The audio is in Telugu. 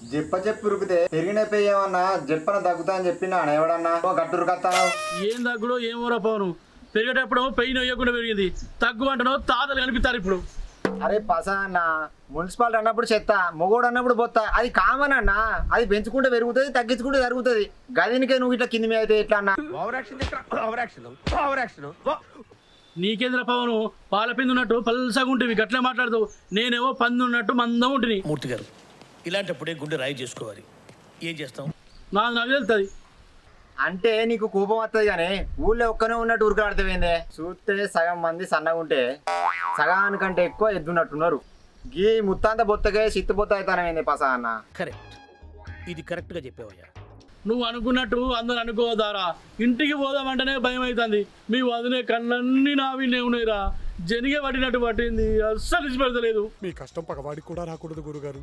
చెప్ప చెప్పు ఉరికితే పెరిగిన పెయ్యేమన్నా చెప్పన తగ్గుతా అని చెప్పినా ఎవడన్నా? ఓ గట్టు ఉరుకత్తాను ఏం తగ్గుడో ఏమోరా పవను. పెరిగేటప్పుడు పెయిన్ వేయకుండా పెరిగింది. తగ్గు అంటనో తాతలు కనిపిస్తారు ఇప్పుడు. అరే పస అన్న మున్సిపాలిటీ అన్నప్పుడు చెత్త మొగోడు అన్నప్పుడు బొత్త. అది కామన్ అన్న. అది పెంచుకుంటే పెరుగుతుంది తగ్గించుకుంటే జరుగుతుంది. గదినికే నువ్వు ఇట్లా కింది మీద అయితే ఎట్లా అన్న? నీకేంద్ర పవను? పాల పిండి ఉన్నట్టు పల్సగా ఉంటుంది గట్లే మాట్లాడతావు. నేనేమో పంది ఉన్నట్టు మందం ఉంటుంది మూర్తి గారు. ఇలాంటప్పుడే గుండె రాయి చేసుకోవాలి. ఏం చేస్తాం? నాకు నాకు తెలుస్తుంది అంటే నీకు కోపం వస్తుంది కానీ ఊళ్ళో ఒక్కనే ఉన్నట్టు ఉరకలాడితే చూస్తే సగం మంది సన్నగా ఉంటే సగానికంటే ఎక్కువ ఎద్దున్నట్టున్నారు. గీ ముత్తాంత బొత్తకే సిత్తు బొత్త అవుతానమైంది పస అన్న? కరెక్ట్. ఇది కరెక్ట్గా చెప్పావయ్యా. నువ్వు అనుకున్నట్టు అందరు అనుకోదారా? ఇంటికి పోదామంటేనే భయం అవుతుంది మీ వదిలే కళ్ళన్నీ నావినే ఉన్నాయిరా జనిగే పట్టినట్టు పట్టింది. అస్సలు ఇచ్చిపెడతలేదు మీ కష్టం పగవాడికి కూడా రాకూడదు గురుగారు.